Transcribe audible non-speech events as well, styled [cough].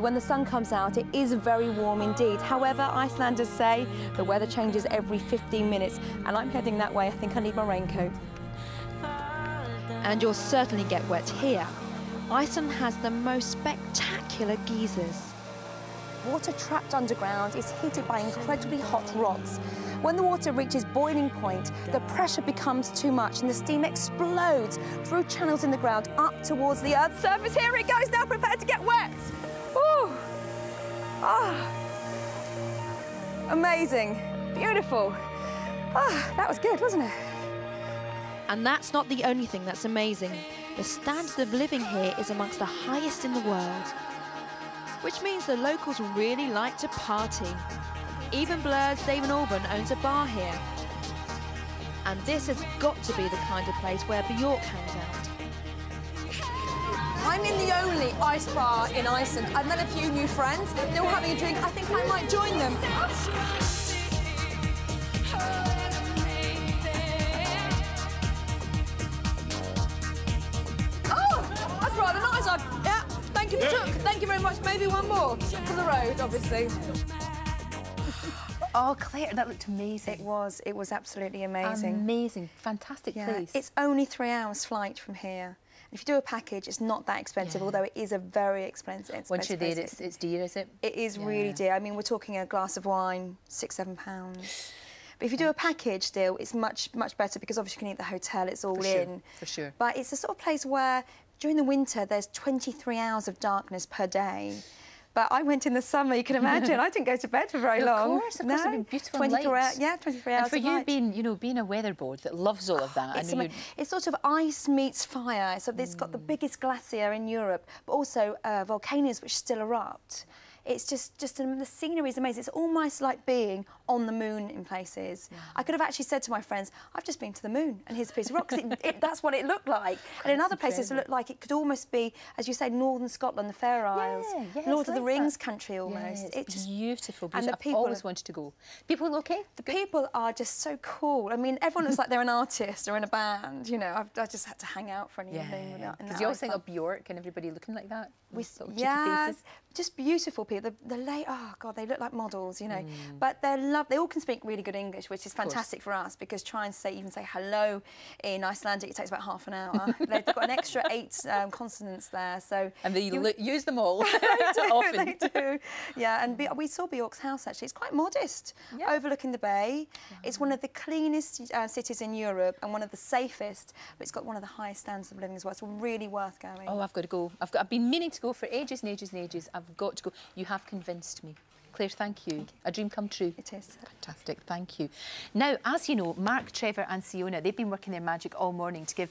When the sun comes out, it is very warm indeed. However, Icelanders say the weather changes every 15 minutes, and I'm heading that way. I think I need my raincoat. And you'll certainly get wet here. Iceland has the most spectacular geysers. Water trapped underground is heated by incredibly hot rocks. When the water reaches boiling point, the pressure becomes too much and the steam explodes through channels in the ground up towards the Earth's surface. Here it goes now, prepare to get wet. Amazing. Beautiful. Ah, that was good, wasn't it? And that's not the only thing that's amazing. The standard of living here is amongst the highest in the world which means the locals really like to party. Even Blur's Damon Albarn owns a bar here. And this has got to be the kind of place where Bjork hangs out. I'm in the only ice bar in Iceland. I've met a few new friends. They're all having a drink. I think I might join them. Oh, that's rather nice. Yeah, thank you, Chuck. Thank you very much. Maybe one more for the road, obviously. Oh, Clare, that looked amazing. It was. It was absolutely amazing. Amazing. Fantastic yeah, place. It's only three hours flight from here. If you do a package, it's not that expensive, Yeah. although it is a very expensive. expensive Once you're there, it's, it's dear, is it? It is really dear. I mean, we're talking a glass of wine, six, seven pounds. [sighs] But if you do a package deal, it's much, much better because obviously you can eat the hotel, it's all For sure, in. for sure. But it's a sort of place where during the winter there's 23 hours of darkness per day. But I went in the summer, you can [laughs] imagine. I didn't go to bed for very Of long. course, of course, it'd be beautiful and 24 light. hours, yeah, 23 hours And for you light. being, you know, being a weatherboard that loves all of that, I It's, it's sort of ice meets fire. So it's got the biggest glacier in Europe, but also uh, volcanoes which still erupt. It's just, just um, the scenery is amazing. It's almost like being on the moon in places. I could have actually said to my friends, "I've just been to the moon, and here's a piece of rock." it, it, that's what it looked like. and in That's other places, it looked like it could almost be, as you say, northern Scotland, the Faroe Isles, Yeah, yeah, Lord it's of the Rings that. country almost. Yeah, it's It just beautiful. and the I've people always are- wanted to go. People okay? the people are just so cool. I mean, everyone looks like they're an artist or in a band. You know, I've, I just had to hang out for an evening. with Yeah, because you all ice think Bjork and everybody looking like that. We, with little cheeky yeah, just beautiful people. The, the late, oh god, they look like models, you know. Mm. But they're love. They all can speak really good English, which is fantastic for us because trying to say even say hello in Icelandic it takes about half an hour. [laughs] They've got an extra eight um, consonants there, so And they you- use them all [laughs] they [laughs] do, often. they do. Yeah, and Bj- we saw Bjork's house actually. It's quite modest, Yeah. overlooking the bay. It's one of the cleanest uh, cities in Europe and one of the safest. But it's got one of the highest standards of living as well. It's really worth going. Oh, I've got to go. I've got. I've been meaning to go for ages and ages and ages. I've got to go. You have convinced me. Clare, thank you. A dream come true. It is. Fantastic, thank you. Now, as you know, Mark, Trevor and Siona, they've been working their magic all morning to give